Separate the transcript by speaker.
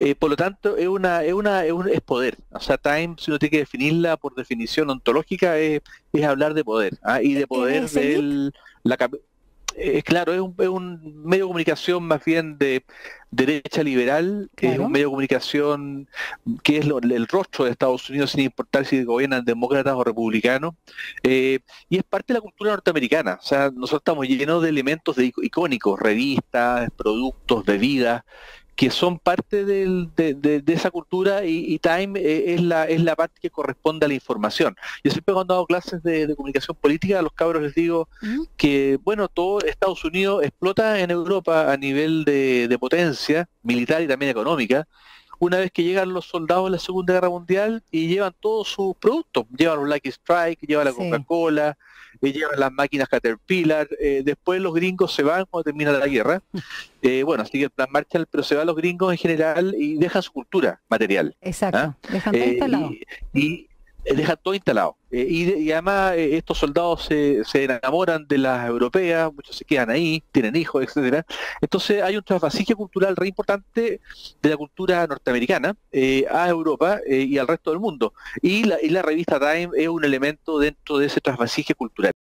Speaker 1: Eh, por lo tanto, es una, es una, es, un, es poder. O sea, Time, si uno tiene que definirla por definición ontológica, es, es hablar de poder. ¿ah? Y de poder del la es claro, es un, es un, medio de comunicación más bien de derecha liberal, que es un medio de comunicación que es el rostro de Estados Unidos sin importar si gobiernan demócratas o republicanos, eh, y es parte de la cultura norteamericana. O sea, nosotros estamos llenos de elementos de, icónicos, revistas, productos, bebidas, que son parte de, esa cultura y, Time eh, es la, es la parte que corresponde a la información. Yo siempre cuando hago clases de, comunicación política a los cabros les digo que, bueno, todo Estados Unidos explota en Europa a nivel de, potencia militar y también económica, una vez que llegan los soldados de la Segunda Guerra Mundial y llevan todos sus productos, llevan un Lucky Strike, llevan la Coca-Cola, llevan las máquinas Caterpillar, eh, después los gringos se van cuando termina la guerra, eh, bueno, sigue el plan Marshall, pero se van los gringos en general y dejan su cultura material.
Speaker 2: Exacto, ¿ah? dejan todo
Speaker 1: eh,
Speaker 2: instalado.
Speaker 1: Y, dejan todo instalado. Y, además estos soldados se, enamoran de las europeas, muchos se quedan ahí, tienen hijos, etcétera. Entonces hay un trasvasije cultural re importante de la cultura norteamericana a Europa y al resto del mundo. Y la, y la revista Time es un elemento dentro de ese trasvasije cultural.